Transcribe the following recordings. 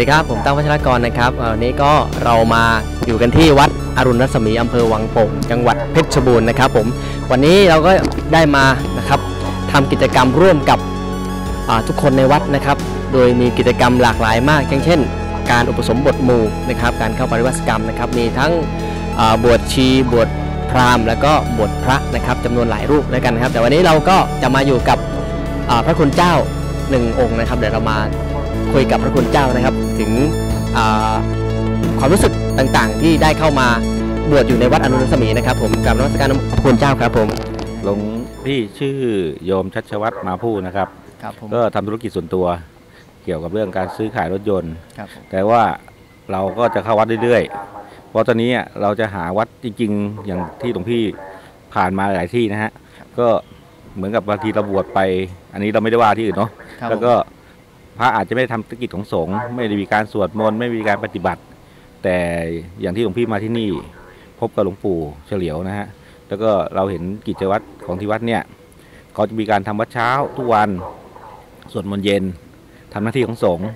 ดีครับ ผมตั้งวัชรกรนะครับอันนี้ก็เรามาอยู่กันที่วัดอรุณรัศมีอำเภอวังโป่งจังหวัดเพชรบูรณ์นะครับผมวันนี้เราก็ได้มานะครับทำกิจกรรมร่วมกับทุกคนในวัดนะครับ โดยมีกิจกรรมหลากหลายมากอย่างเช่น การอุปสมบทหมู่นะครับ การเข้าปริวัติกรรมนะครับ มีทั้งบวชชีบวชพราหมณ์ แล้วก็บวชพระนะครับจำนวนหลายรูปแล้วกันครับ แต่วันนี้เราก็จะมาอยู่กับพระคุณเจ้าหนึ่งองค์นะครับ เดี๋ยวเรามา คุยกับพระคุณเจ้านะครับ ถึงอ่าความรู้สึกต่างๆ ที่ได้เข้ามาบวชอยู่ในวัดอนุรัสมีนะครับ ผมกับนวัตการพระคุณเจ้าครับผมหลวงพี่ชื่อโยมชัชวัตรมาพูนะครับครับผมก็ทำธุรกิจส่วนตัวเกี่ยวกับเรื่องการซื้อขายรถยนต์ครับผมแต่ว่าเราก็จะเข้าวัดเรื่อยๆ เพราะตอนนี้เราจะหาวัดจริง ๆ อย่างที่หลวงพี่ผ่านมาหลายที่นะฮะ ก็เหมือนกับบางทีเราบวชไป อันนี้เราไม่ได้ว่าที่อื่นเนาะครับแล้วก็ พระอาจจะไม่ได้ทำธุรกิจของสงฆ์ไม่ได้มีการสวดมนต์ไม่มีการปฏิบัติ แต่อย่างที่หลวงพี่มาที่นี่ พบกับหลวงปู่เฉลียวนะฮะแล้วก็เราเห็นกิจวัตรของที่วัดเนี่ยเขาจะมีการทำวัดเช้าทุกวันสวดมนต์เย็นทำหน้าที่ของสงฆ์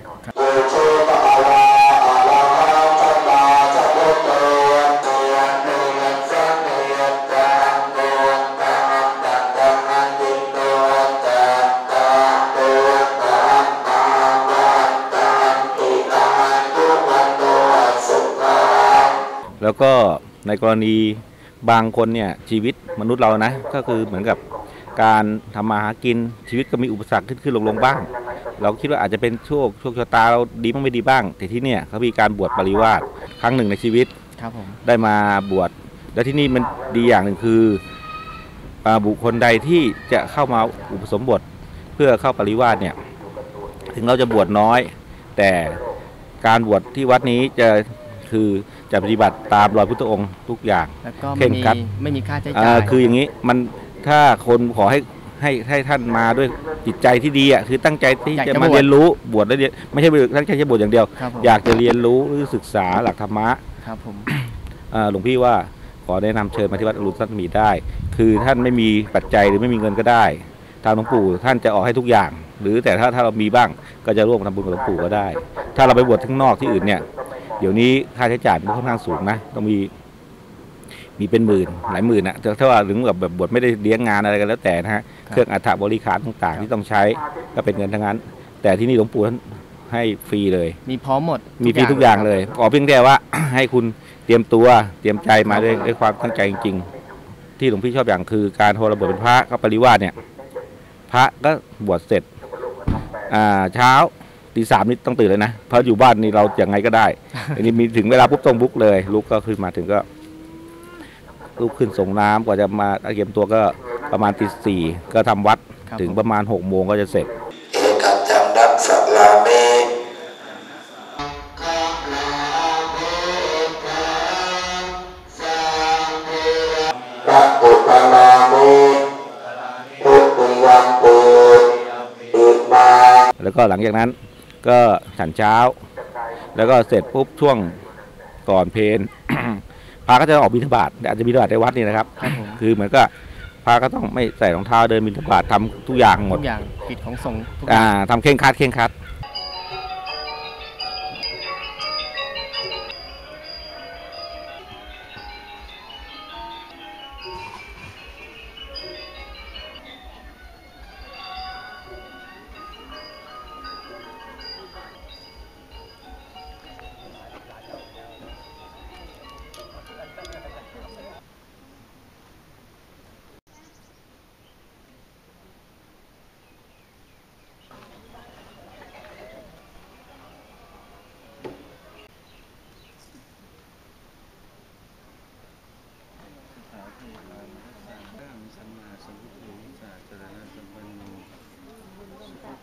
แล้วก็ในกรณีบางคนเนี่ยชีวิตมนุษย์เรานะ ก็คือเหมือนกับการทำมาหากินชีวิตก็มีอุปสรรคขึ้นขึ้นลงลงบ้าง เราคิดว่าอาจจะเป็นโชคโชคชะตาเราดีบ้างไม่ดีบ้าง แต่ที่เนี่ยเขามีการบวชปริวาสครั้งหนึ่งในชีวิตครับผมได้มาบวชและที่นี่มันดีอย่างหนึ่งคืออ่าบุคคลใดที่จะเข้ามาอุปสมบทเพื่อเข้าปริวาสเนี่ยถึงเราจะบวชน้อย แต่การบวชที่วัดนี้จะ คือจะปฏิบัติตามรอยพุทธองค์ทุกอย่างแล้วก็เข่ไม่งมีครัดไม่มีค่าใช้อ่าจ่ายคืออย่างนี้มันถ้าคนขอให้ให้ให้ท่านมาด้วยจิตใจที่ดีอะคือตั้งใจที่จะมาเรียนรู้บวชแล้วเรียนไม่ใช่ตั้งใจจะบวชอย่างเดียวครับผมอยากจะเรียนรู้หรือศึกษาหลักธรรมะครับผมอ่าหลวงพี่ว่าขอแนะนำเชิญมาที่วัดอรุณสัตมีได้ คือท่านไม่มีปัจจัยหรือไม่มีเงินก็ได้ ทางหลวงปู่ท่านจะออกให้ทุกอย่าง หรือแต่ถ้าถ้าเรามีบ้างก็จะร่วมทำบุญกับหลวงปู่ก็ได้ ถ้าเราไปบวชข้างนอกที่อื่นเนี่ย เดี๋ยวนี้ค่าใช้จ่ายมันค่อนข้างสูงนะต้องมีมีเป็นหมื่นหลายหมื่นนะแต่ถ้าว่าถึงแบบแบบบวชไม่ได้เลี้ยงงานอะไรกันแล้วแต่นะฮะเครื่องอัฐบริการต่างๆ ที่ต้องใช้ก็เป็นเงินทั้งนั้น แต่ที่นี่หลวงปู่ท่านให้ฟรีเลย มีพร้อมหมด มีฟรีทุกอย่างเลยขอเพียงแต่ว่าให้คุณเตรียมตัวเตรียมใจมาด้วยด้วยความตั้งใจจริง ๆ ที่หลวงพี่ชอบอย่างคือการโทรระเบิดเป็นพระก็ปริวาสเนี่ย พระก็บวชเสร็จ อ่าเช้า ตีสามนี่ต้องตื่นเลยนะ เพราะอยู่บ้านนี่เราอย่างไงก็ได้ อันนี้มีถึงเวลาปุ๊บต้องบุกเลย ลุกก็ขึ้นมาถึงก็ ลุกขึ้นส่งน้ำกว่าจะมาเตรียมตัวก็ประมาณตีสี่ก็ทำวัดครับถึงประมาณหกโมงก็จะเสร็จเอกัจจังดักสัลาเมพระอุปนามุทุติยังปุอิมาแล้วก็หลังจากนั้น ก็ฉันเช้า แล้วก็เสร็จปุ๊บช่วงก่อนเพลพระก็จะออกบิณฑบาตอาจจะบิณฑบาตในวัดนี่นะครับครับผมคือเหมือนก็พระก็ต้องไม่ใส่รองเท้าเดินบิณฑบาตทำทุกอย่างหมทุดกอย่างกิจของสงฆ์ทุกอ่าทำเคร่งครัดเคร่งครัด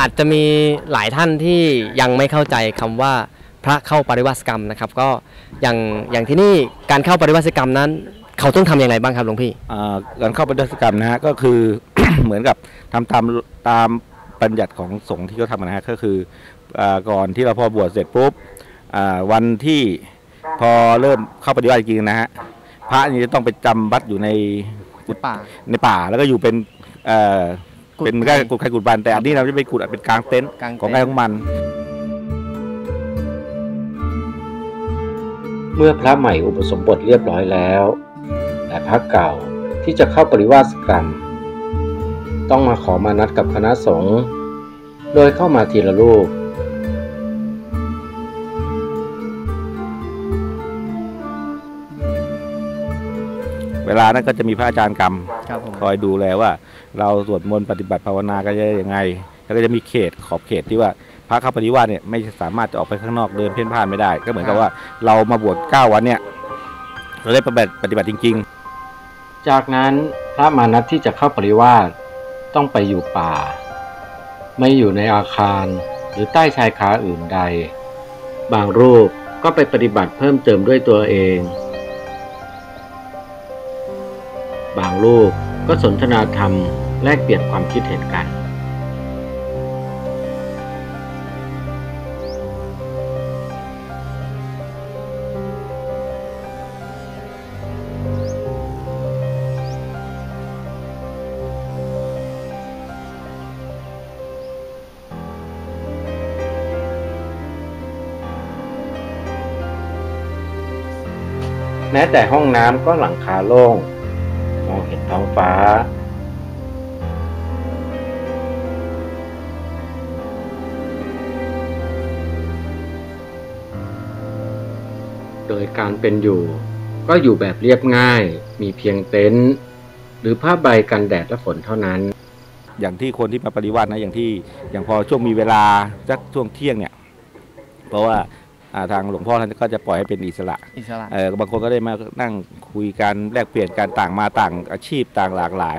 อาจจะมีหลายท่านที่ยังไม่เข้าใจคำว่าพระเข้าปริวาสกรรมนะครับ ก็อย่างอย่างที่นี่การเข้าปริวาสกรรมนั้น เขาต้องทำยังไงบ้างครับหลวงพี่อ่าการเข้าปฏิบัติกรรมนะฮะก็คือ เหมือนกับทำตามตามบัญญัติของสงฆ์ที่เขาทำนะฮะก็คืออาก่อนที่เราพอบวชเสร็จปุ๊บอ่าวันที่พอเริ่มเข้าปฏิบัติจริงๆนะฮะพระนี่จะต้องไปจำวัดอยู่ในกุดป่าในป่าแล้วก็อยู่เป็น เอ่อกุดเป็นไผ่แค่กุดใครกุดบันแต่อันนี้เราจะไปกุดเป็นกลางเต็นท์กลางเต็นท์ ของใครของมัน เมื่อพระใหม่อุปสมบทเรียบร้อยแล้ว แต่พระเก่าที่จะเข้าปริวาสกรรม ต้องมาขอมานัดกับคณะสงฆ์โดยเข้ามาทีละรูป เวลานั้นก็จะมีพระอาจารย์กรรมครับผมคอยดูแลว่าเราสวดมนต์ปฏิบัติภาวนากันยังไง แล้วก็จะมีเขตขอบเขตที่ว่าพระเข้าปฏิวัติเนี่ยไม่สามารถจะออกไปข้างนอกเดินเพ่นพ่านไม่ได้ ก็เหมือนกับว่าเรามาบวช9วันเนี่ยเราได้ปฏิบัติปฏิบัติจริง ๆ จากนั้นพระมานัดที่จะเข้าปริวาสต้องไปอยู่ป่า ไม่อยู่ในอาคารหรือใต้ชายคาอื่นใด บางรูปก็ไปปฏิบัติเพิ่มเติมด้วยตัวเอง บางรูปก็สนทนาธรรมแลกเปลี่ยนความคิดเห็นกัน แม้แต่ห้องน้ำก็หลังคาโล่ง ฟ้าโดยการเป็นอยู่ก็อยู่แบบเรียบง่าย มีเพียงเต็นท์หรือผ้าใบกันแดดและฝนเท่านั้น อย่างที่คนที่มาปฏิวัตินะอย่างที่อย่างพอช่วงมีเวลาสักช่วงเที่ยงเนี่ย เพราะว่า ทางหลวงพ่อท่านก็จะปล่อยให้เป็นอิสระอิสระเออบางคนก็ได้มานั่งคุยกันแลกเปลี่ยนการต่างมาต่างอาชีพต่างหลากหลาย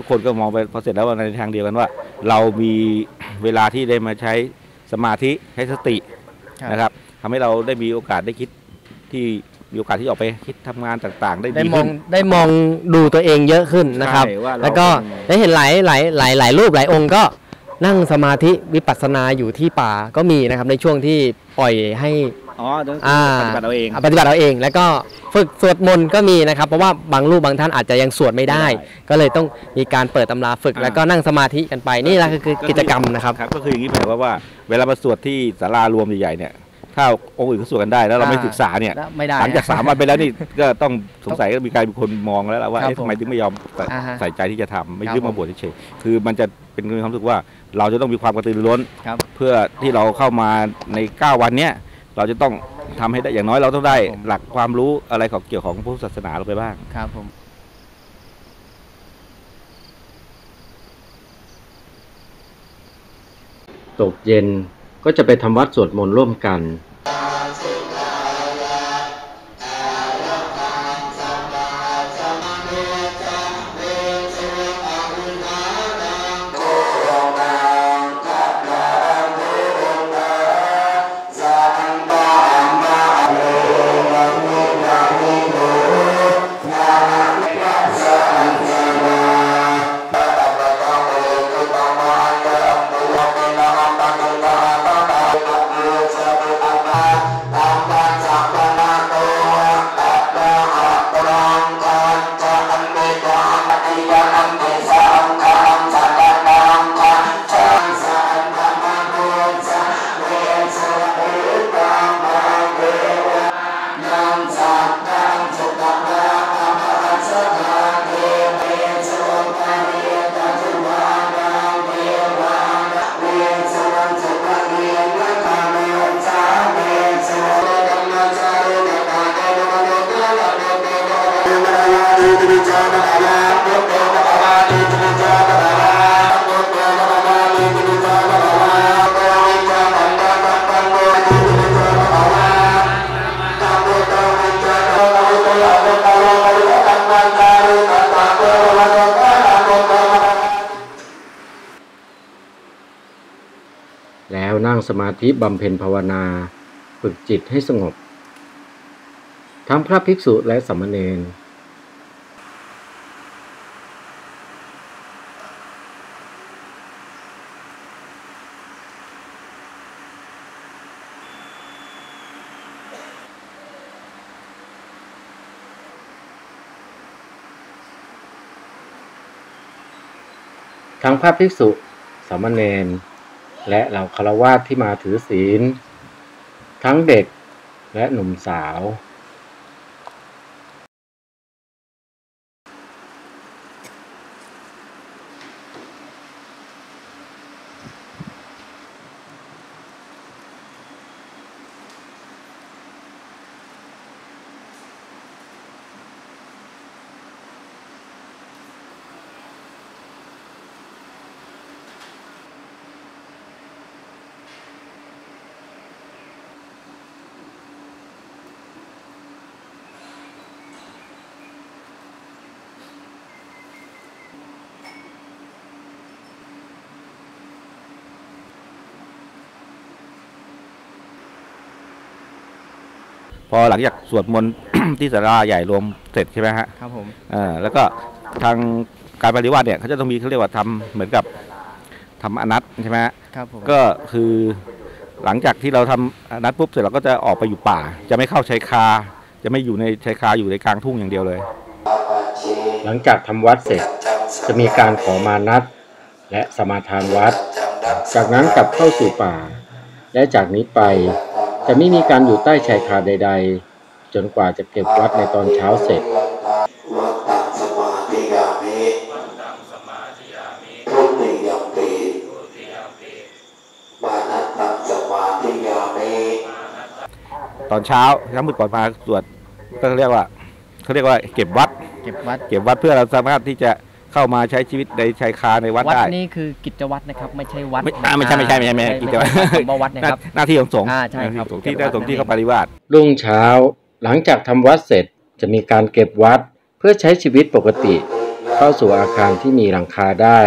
ทุกคนก็มองไปพอเสร็จแล้วในทางเดียวกันว่า เรามีเวลาที่ได้มาใช้สมาธิใช้สติครับนะครับทำให้เราได้มีโอกาสได้คิดที่มีโอกาสที่ออกไปคิดทำงานต่างๆ ได้ได้ดีมอขึ้งนได้มองดูตัวเองเยอะขึ้นนะครับใช่ว่าเราแล้วก็เป็นได้เห็นหลายหลายหลายหลายรูปหลายองค์ก็ นั่งสมาธิวิปัสสนาอยู่ที่ป่าก็มีนะครับในช่วงที่ปล่อยให้อ๋อเดี๋ยวอ่าปฏิบัติเอาเองปฏิบัติเอาเอง แล้วก็ฝึกสวดมนต์ก็มีนะครับเพราะว่าบางรูปบางท่านอาจจะยังสวดไม่ได้ไม่ได้ก็เลยต้องมีการเปิดตำราฝึกอ่าแล้วก็นั่งสมาธิกันไปนี่แหละคือกิจกรรมนะครับครับก็คืออย่างนี้หมายความว่าเวลามาสวดที่ศาลารวมใหญ่ๆเนี่ย ถ้าองค์อื่นเขาสวดกันได้ แล้วเราไม่อ่าศึกษาเนี่ยแล้วไม่ได้หลังจากสามวันไปแล้วนี่ก็ต้องสงสัยก็มีการมีคนมองแล้วล่ะว่าครับเอ๊ะทำไมถึงไม่ยอมใส่อ่าฮะใส่ใจที่จะทำไม่ครับยึดมาบวชเฉยๆคือมันจะเป็นความรู้สึกว่าเราจะต้องมีความกระตือรือร้นครับเพื่อที่เราเข้ามาใน 9 วันเนี้ยเราจะต้องทำให้ได้อย่างน้อยเราต้องได้ครับผมหลักความรู้อะไรของเกี่ยวของพุทธศาสนาเราไปบ้างครับผมตกเย็นก็จะไปทำวัดสวดมนต์ร่วมกัน สมาธิบำเพ็ญภาวนาฝึกจิตให้สงบ ทั้งพระภิกษุและสามเณรทั้งพระภิกษุสามเณร และเหล่าคารวาสที่มาถือศีล ทั้งเด็กและหนุ่มสาว พอหลังจากสวดมนต์ ที่ศาลาใหญ่รวมเสร็จใช่ไหมฮะครับผมอ่าแล้วก็ทางการปฏิวัติเนี่ยเขาจะต้องมีเขาเรียกว่าทำเหมือนกับทำอนัตใช่ไหมฮะครับผมก็คือหลังจากที่เราทำอนัตปุ๊บเสร็จเราก็จะออกไปอยู่ป่า จะไม่เข้าชายคา จะไม่อยู่ในชายคาอยู่ในกลางทุ่งอย่างเดียวเลย หลังจากทำวัดเสร็จจะมีการขอมานัดและสมาทานวัด จากนั้นกลับเข้าสู่ป่า และจากนี้ไป จะไม่มีการอยู่ใต้ชายคาใด ๆ จนกว่าจะเก็บวัดในตอนเช้าเสร็จวัตตสมาธิยามิทุติยมปีมานัตตสมาธิยามิตอนเช้าเช้ามืดก่อนมาสวดก็เรียกว่าเขาเรียกว่า เก็บวัด เก็บวัด เก็บวัดเพื่อเราสามารถที่จะ เข้ามาใช้ชีวิตในชายคาในวัดวัดได้ นี่คือกิจวัตรนะครับ ไม่ใช่วัดไม่อ่าไม่ใช่ไม่ใช่ไม่ใช่ไม่ใช่กิจวัตร คำว่าวัดนะครับ หน้าที่ของสงฆ์อ่าใช่ครับ หน้าที่ของสงฆ์ที่เก็บวัได้ดสงฆ์ที่นั่นเองเขาปฏิวัติรุ่งเช้าหลังจากทำวัดเสร็จจะมีการเก็บวัดเพื่อใช้ชีวิตปกติ เข้าสู่อาคารที่มีหลังคาได้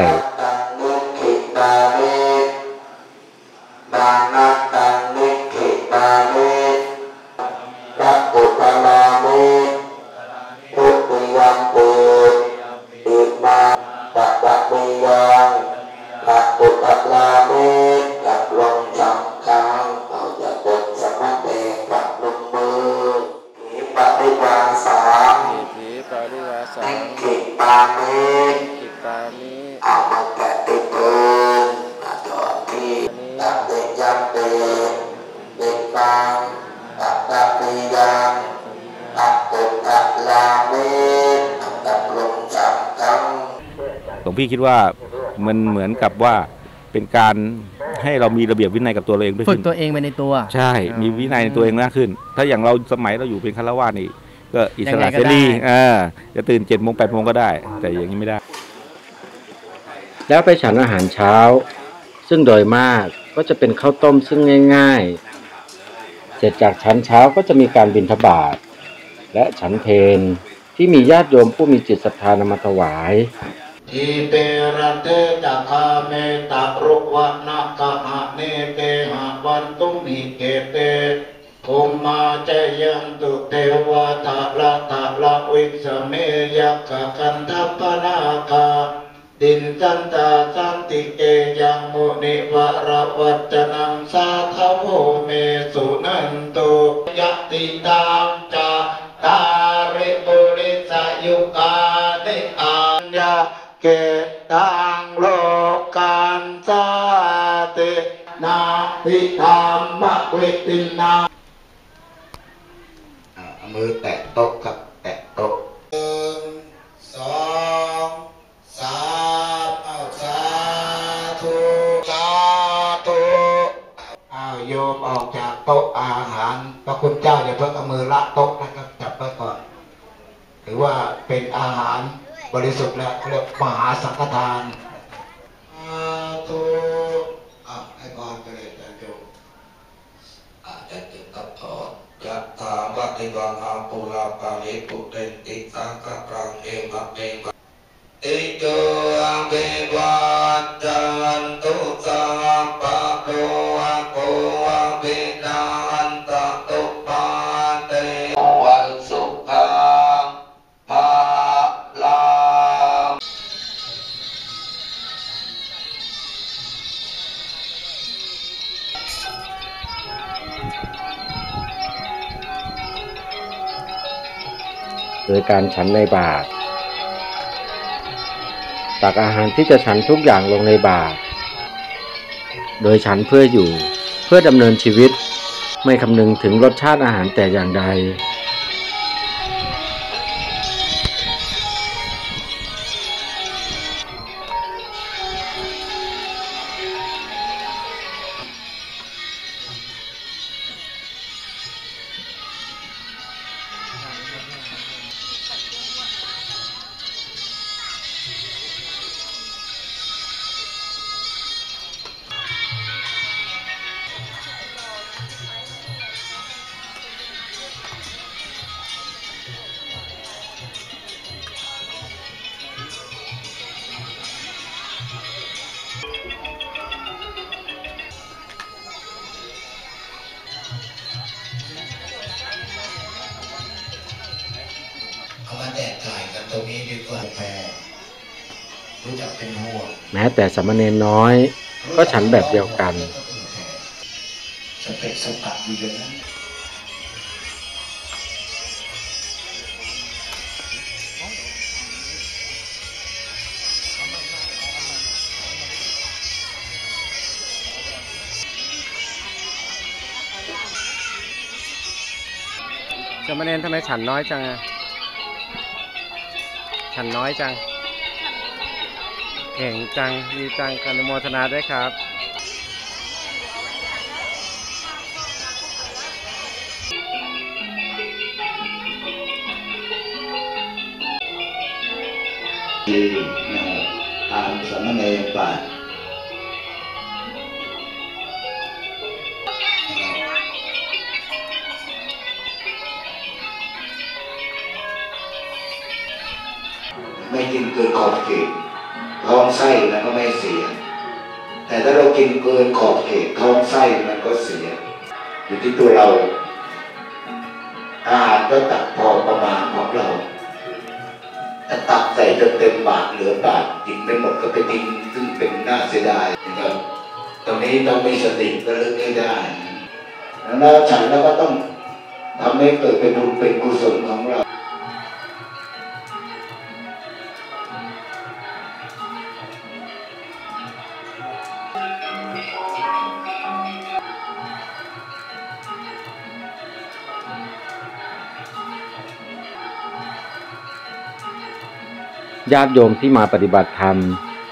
พี่คิดว่ามันเหมือนกับว่าเป็นการให้เรามีระเบียบวินัยกับตัวเราเองด้วยฝึกขึ้นตัวเองไปในตัว ใช่ มีวินัยในตัวเองมากขึ้น ถ้าอย่างเราสมัยเราอยู่เป็นคารวาสนี่ก็อิสระยังไงก็เสรีได้เออจะตื่นเจ็ดโมงแปดโมงก็ได้ แต่อย่างนี้ไม่ได้ แล้วไปฉันอาหารเช้า ซึ่งโดยมากก็จะเป็นข้าวต้มซึ่งง่าย ๆ เสร็จจากฉันเช้าก็จะมีการบิณฑบาตและฉันเพนที่มีญาติโยมผู้มีจิตศรัทธานำมาถวาย อิเตระเตจักขาเมตะรุวะนะกะหะเนเตหะวันตุมิเกเตภูมมาจยันตุเทวะตะละตะละวิสเมยักะคันทัปนาคาดินจันตาสันติเกยังมุนิวรวัจนังสาทโวเมสุนันตุยติตามจาตาริปุริสยุกานิอัญญา เกตังโลกันสาตินาพิธามมะเวตินาอ่ามือแตะโต๊ะครับ แตะโต๊ะหนึ่งสองสามเอาสาธุสาธุอ้าโยมออกจากโต๊ะอาหาร พระคุณเจ้าอย่าเพิ่งเอามือละโต๊ะนะครับจับไว้ก่อนถือว่าเป็นอาหาร บริสุทธิ์แล้วเรียกมหาสังฆทานสาธุอะให้พรไปเลยอาจารย์โยมอาจจะติดกับทอดจะถามว่าติวังอาปุราปาลิปุเตนติสังกปรังเอมะเมมะอิโตอังเบวันจันตุสัมปะโลอะโก ยการฉันในบาตรตักอาหารที่จะฉันทุกอย่างลงในบาตรโดยฉันเพื่ออยู่เพื่อดำเนินชีวิต ไม่คำนึงถึงรสชาติอาหารแต่อย่างใด แม้แต่สามเณรน้อย ก็ฉันแบบเดียวกันสเปกสปะดีเลยนะจะมาเนนทำไมฉันน้อยจังอะฉันน้อยจัง เก่งจังดีจังกันอนุโมทนาด้วยครับดีนะทานสามเณรไปไม่กินเกินขอบเขต ท้องไส้มันก็ไม่เสีย แต่ถ้าเรากินเกินขอบเขตท้องไส้มันก็เสีย อยู่ที่ตัวเรา อาหารก็ตักพอประมาณของเราถ้าตักใส่จนเต็มบาทเหลือบาทกินไม่หมดก็ไปทิ้งซึ่งเป็นน่าเสียดายนะครับตรงนี้ต้องมีสติก็เลือกไม่ได้แล้วฉันแล้วก็ต้องทำให้เกิดเป็นบุญเป็นกุศลของเรา ญาติโยมที่มาปฏิบัติธรรม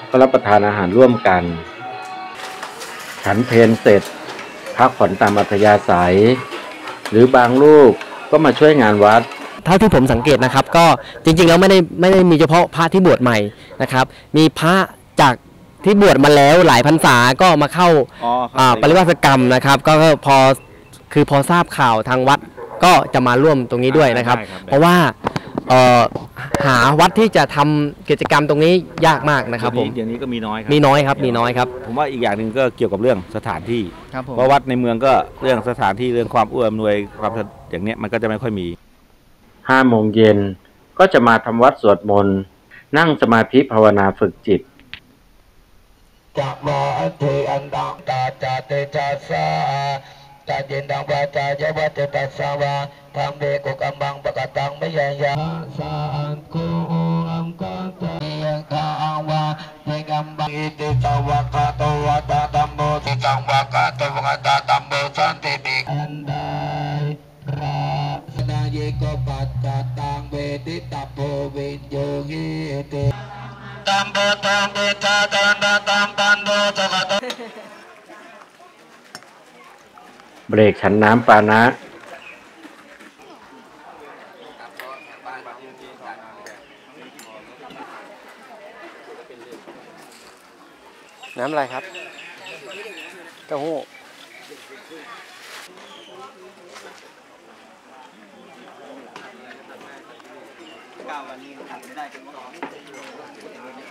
ก็รับประทานอาหารร่วมกัน ฉันเพลเสร็จ พักผ่อนตามอัธยาศัย หรือบางลูกก็มาช่วยงานวัดเท่าที่ผมสังเกตนะครับก็จริงๆแล้วไม่ได้ไม่ได้มีเฉพาะพระที่บวชใหม่นะครับ มีพระจากที่บวชมาแล้วหลายพรรษาก็มาเข้าอ๋ออ่าปริวาสกรรมนะครับ ก็พอคือพอทราบข่าวทางวัดก็จะมาร่วมตรงนี้ด้วยนะครับ เพราะว่าเอ่อ หาวัดที่จะทำกิจกรรมตรงนี้ยากมากนะครับผมเดี๋ยวนี้ก็มีน้อยครัมีน้อยครับมีน้อยครับ ผมว่าอีกอย่างหนึ่งก็เกี่ยวกับเรื่องสถานที่ครับผมเพราะวัดในเมืองก็เรื่องสถานที่เรื่องความเอื้ออำนวยความสะดวกอย่างเนี้ยมันก็จะไม่ค่อยมีห้าโมงเย็นก็จะมาทำวัดสวดมนต์นั่งสมาธิภาวนาฝึกจิตจะมออันเทอันดังตาจาเตจาสา ตาเจนดังวาจาเยวะเตตัสสาวาธรรมเบกุกัมบังปะกตังไม่ยายาสาอันโกอังกัตยังกาอังวา เบรกฉันน้ำปานะ น้ำอะไรครับเต้าหู้ะกาโตวะตาตัมโมสันติปิอันใดราสนาเย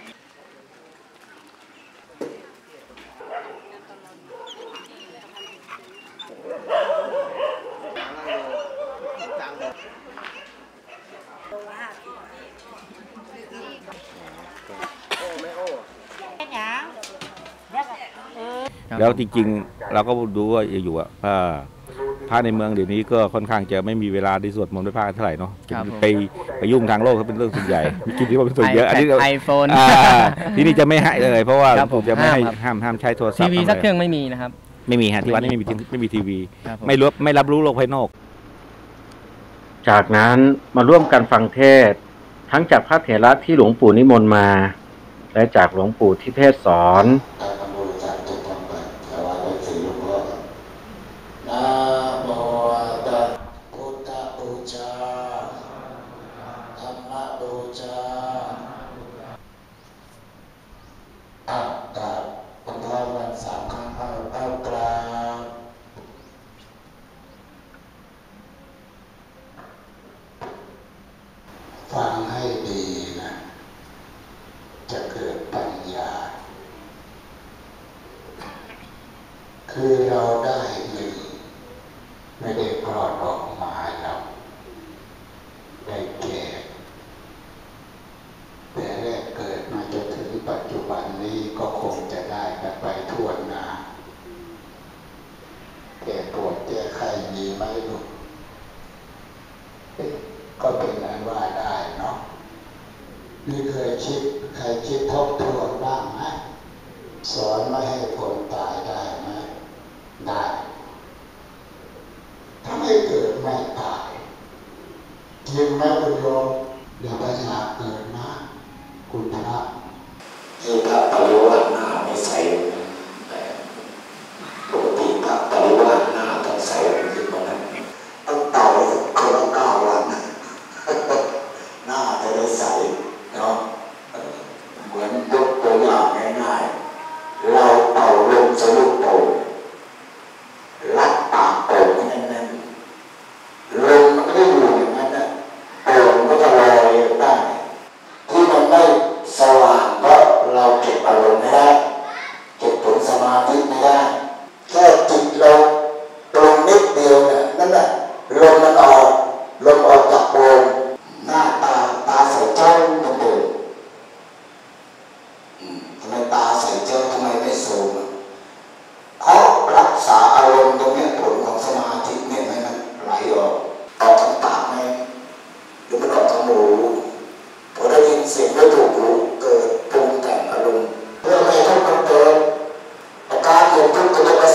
โกปัจจตังเวทิตาโพวิญโยหิติ ตัมเบตัมเบตาตันตันตัมตันโดสกต เบรกฉันน้ำปานะ น้ำอะไรครับเต้าหู้ครับ แล้วจริงๆ เราก็ดูว่าอยู่อะพระพระในเมืองเดี๋ยวนี้ก็ค่อนข้างจะไม่มีเวลาที่สวดมนต์ด้วยพระเท่าไหร่เนาะครับผมไปไปยุ่งทางโลกเขาเป็นเรื่องส่วนใหญ่คิดที่ว่าเป็นส่วนเยอะอันนี้เราไอโฟนอ่าที่นี่จะไม่ให้เลย เพราะว่าครับผมจะไม่ให้ห้ามครับห้ามห้ามใช้โทรศัพทีท์วีทำะไสักเครื่องไม่มีนะครับ ไม่มีฮะที่วัดไม่ไม่มีมีไม่มีทีวีครับผมไม่รู้ไม่รับรู้โลกภายนอก จากนั้นมาร่วมกันฟังเทศน์ทั้งจากพระเถระที่หลวงปู่นิมนต์มา และจากหลวงปู่ที่เทศสอน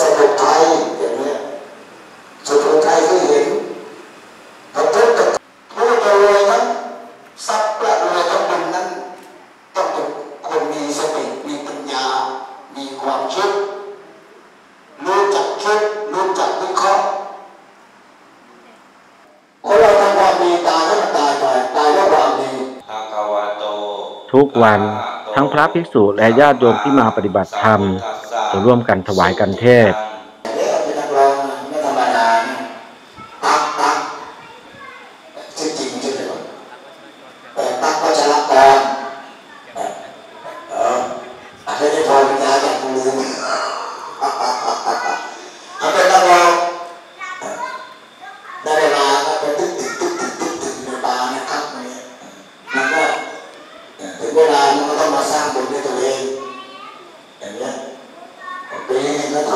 สมุทรไทยอย่างเงี้ยสมุทรไทยก็เห็นพระพุทธผู้รวยนะทรัพย์ละรวยต้งบุญนั้น ต้องเป็นคนมีสติมีปัญญา มีความคิดรู้จักคิดรู้จักวิเคราะห์คนเราทำความดีตายก็ตายไปตายก็ความดีทุกวันทั้งพระภิกษุและญาติโยมที่มาปฏิบัติธรรม ร่วมกันถวายกันเทศ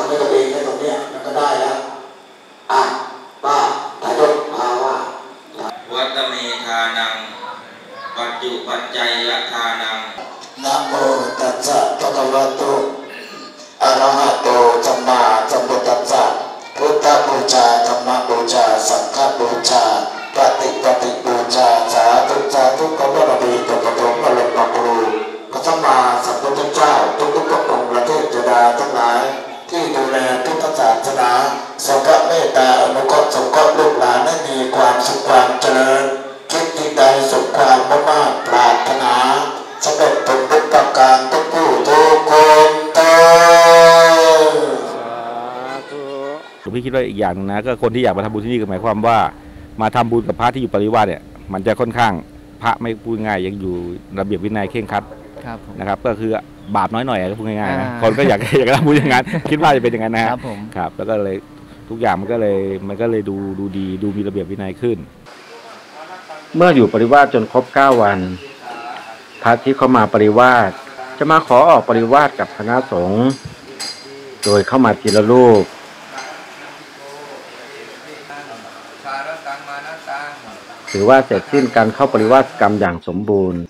ได้ตัวเองได้ตรงเนี้ยมันก็ได้แล้ว หลวงพี่คิดว่าอีกอย่างหนึงนะก็คนที่อยากมาทำบุญที่นี่ก็หมายความว่า มาทำบุญกับพระที่อยู่ปริวาสเนี่ยมันจะค่อนข้างพระไม่พูดง่ายยังอยู่ระเบียบวินัยเคร่งครัดครับผมนะครับก็คือบาปน้อยหน่อยก็พูดง่ายๆนะอ่าคนก็อยากอยากทำบุญอย่างนั้นคิดว่าจะเป็นอย่างนั้นนะฮะครับผมครับ แล้วก็เลยทุกอย่างมันก็เลยมันก็เลยดูดูดีดูมีระเบียบวินัยขึ้น เมื่ออยู่ปริวาสจนครบเก้าวัน พระที่เข้ามาปริวาสจะมาขอออกปริวาสกับคณะสงฆ์โดยเข้ามาทีละรูป ถือว่าเสร็จสิ้นการเข้าปริวาสกรรมอย่างสมบูรณ์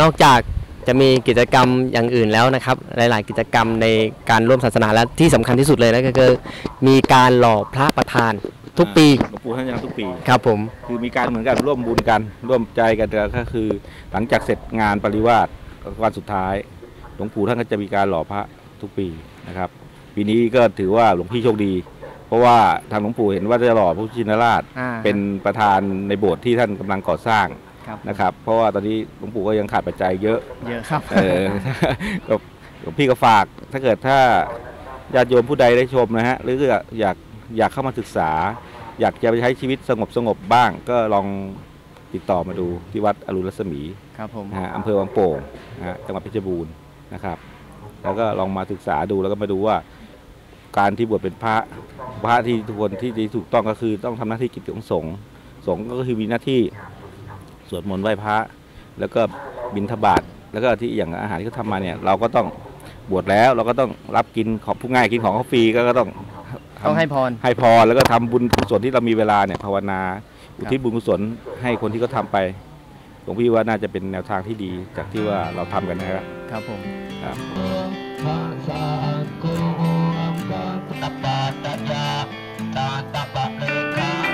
นอกจากจะมีกิจกรรมอย่างอื่นแล้วนะครับ หลาย ๆ กิจกรรมในการร่วมศาสนาและที่สำคัญที่สุดเลยนะก็คือมีการหล่อพระประธานทุกปีหลวงปู่ท่านยังทุกปีครับผมคือมีการเหมือนกันร่วมบุญกันร่วมใจกันก็คือ หลังจากเสร็จงานปริวาสวันสุดท้าย หลวงปู่ท่านก็จะมีการหล่อพระทุกปีนะครับปีนี้ก็ถือว่าหลวงพี่โชคดี เพราะว่าทางหลวงปู่เห็นว่าจะหล่อพระพุทธชินราชอ่าเป็นประธานในโบสถ์ที่ท่านกำลังก่อสร้างครับนะครับเพราะว่าตอนนี้หลวงปู่ก็ยังขาดปัจจัยเยอะเยอะครับเออก็หลวงพี่ก็ฝากถ้าเกิดถ้าญาติโยมผู้ใดได้ชมนะฮะหรืออยากอยากเข้ามาศึกษา อยากจะไปใช้ชีวิตสงบสงบบ้าง ก็ลองติดต่อมาดูที่วัดอรุณรัศมีครับผมนะฮะอำเภอวังโป่งนะฮะจังหวัดเพชรบูรณ์นะครับ แล้วก็ลองมาศึกษาดูแล้วก็มาดูว่า การที่บวชเป็นพระพระที่ทุกคนที่ที่ถูกต้องก็คือต้องทำหน้าที่กิจของสงฆ์สงฆ์ก็คือมีหน้าที่สวดมนต์ไหว้พระ แล้วก็บิณฑบาตแล้วก็ที่อย่างอาหารที่เขาทำมาเนี่ย เราก็ต้องบวชแล้วเราก็ต้องรับกินของผู้ง่ายกินของเขาฟรีก็ก็ต้องทำต้องให้พรให้พรแล้วก็ทำบุญกุศลที่เรามีเวลาเนี่ยภาวนาอุทิศบุญกุศลให้คนที่เขาทำไปหลวงพี่ว่าน่าจะเป็นแนวทางที่ดีจากที่ว่าเราทำกันนะครับครับผมครับ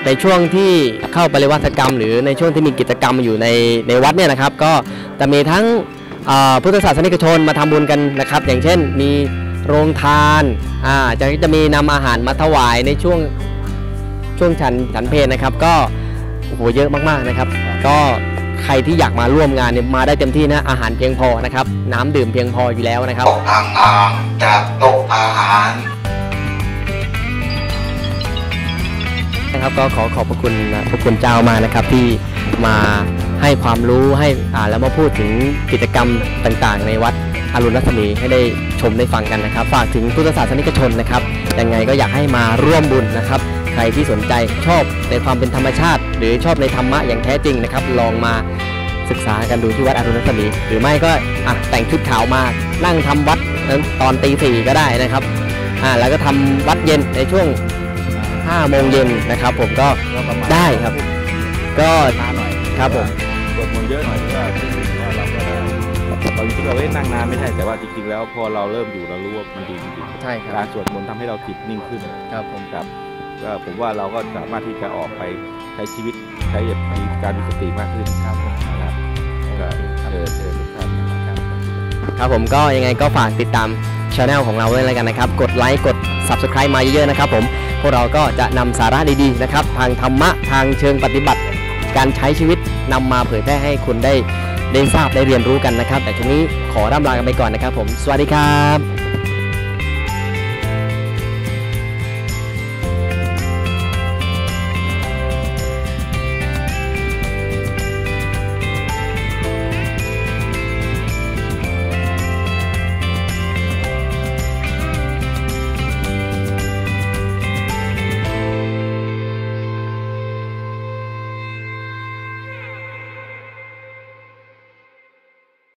ในช่วงที่เข้าปริวัติกรรม หรือในช่วงที่มีกิจกรรมอยู่ในในวัดเนี่ยนะครับ ก็จะมีทั้งพุทธศาสนิกชนมาทำบุญกันนะครับ อย่างเช่น มีโรงทานอ่าจะจะมีนำอาหารมาถวายในช่วงช่วงฉันฉันเพลนะครับ ก็โอ้โหเยอะมากๆนะครับ ก็ใครที่อยากมาร่วมงานเนี่ยมาได้เต็มที่นะอาหารเพียงพอนะครับ น้ำดื่มเพียงพออยู่แล้วนะครับตกห่างจากโต๊ะอาหาร นะครับก็ขอขอบพระคุณพระคุณเจ้ามากนะครับที่มาให้ความรู้ให้อ่าแล้วมาพูดถึงกิจกรรมต่างๆ ในวัดอรุณรัศมีให้ได้ชมได้ฟังกันนะครับ ฝากถึงพุทธศาสนิกชนนะครับยังไงก็อยากให้มาร่วมบุญนะครับ ใครที่สนใจชอบในความเป็นธรรมชาติ หรือชอบในธรรมะอย่างแท้จริงนะครับ ลองมาศึกษากันดูที่วัดอรุณรัศมี หรือไม่ก็อะแต่งชุดขาวมานั่งทำวัดตอนตีสี่ก็ได้นะครับอ่าแล้วก็ทำวัดเย็นในช่วง 5โมงเย็นนะครับ ผมก็ก็ประมาณได้ครับ ก็ช้าหน่อยครับผมสวดมนต์เยอะหน่อยเพราะว่าว่าเราก็ได้เราคิดว่าเว้ยนั่งนานไม่ใช่แต่ว่าจริงๆแล้วพอเราเริ่มอยู่เรารู้ว่ามันดีจริงใช่คๆรักาบรสวดมนต์ทำให้เราจิตนิ่งขึ้นครับผมครับก็ผมว่าเราก็สามารถที่จะออกไปใช้ชีวิตใช้มีการมีสติมากขึ้นครับผมนะครับก็เชิญเชิญทุกท่านนะครับครับผมก็ยังไงก็ฝากติดตามช anel ของเราด้วยแล้วกันนะครับ กดไลค์กด subscribe มาเยอะๆนะครับผมพ วกเราก็จะนำสาระดีๆนะครับ ทางธรรมะทางเชิงปฏิบัติ การใช้ชีวิตนำมาเผยแพร่ให้คุณได้ได้ทราบได้เรียนรู้กันนะครับ แต่ทีนี้ขอร่ำลากันไปก่อนนะครับผม สวัสดีครับ